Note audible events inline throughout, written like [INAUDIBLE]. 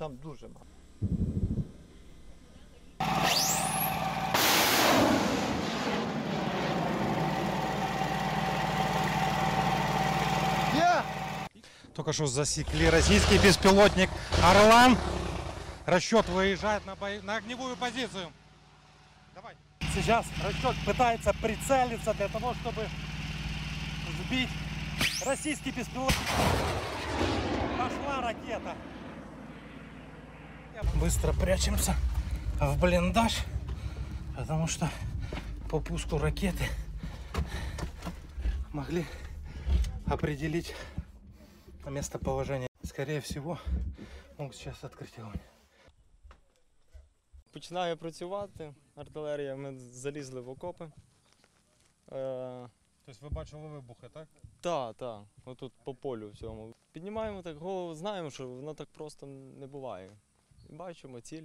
там дуже мало. Только что засекли российский беспилотник «Орлан». Расчет выезжает на, бой- на огневую позицию. Давай. Сейчас расчет пытается прицелиться для того, чтобы сбить российский беспилотник. Пошла ракета. Быстро прячемся в блиндаж, потому что по пуску ракеты могли определить местоположение. Скорее всего, могут сейчас открыть огонь. Починає працювати артилерія, ми залізли в окопи. Е, Тобто ви бачили вибухи, так? та, та, отут по полю всьому. Піднімаємо так голову, знаємо, що воно так просто не буває. Бачимо ціль.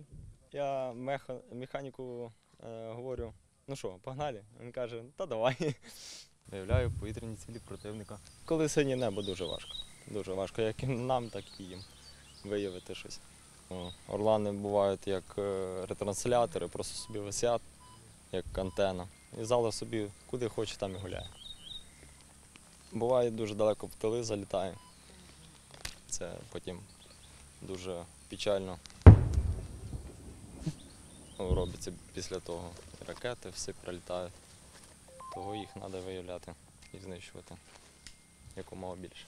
Я меха, механіку е, говорю, ну що, погнали? Він каже, та давай. [LAUGHS] Виявляю повітряні цілі противника. Коли синє небо дуже важко. Дуже важко, як і нам, так і їм виявити щось. Орлани бувають як е, ретранслятори, просто собі висять, як антена. І зала собі куди хоче, там і гуляє. Буває дуже далеко в тили залітає. Це потім дуже печально робиться після того. Ракети всі прилітають. Того їх треба виявляти і знищувати якомога більше.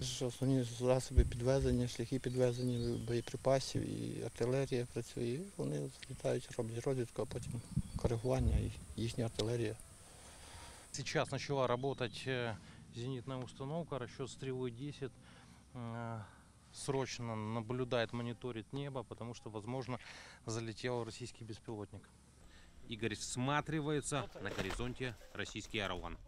Що Основні засоби підвезення, шляхи підвезення боєприпасів і артилерія працює. І Вони злітають, роблять розвідку, а потім коригування і їхня артилерія. Сейчас начала работать э, зенитная установка, расчет стрелы 10. Э, Срочно наблюдает, мониторит небо, потому что, возможно, залетел российский беспилотник. Игорь всматривается на горизонте российский Орлан.